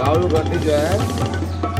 राहुल गांधी जो है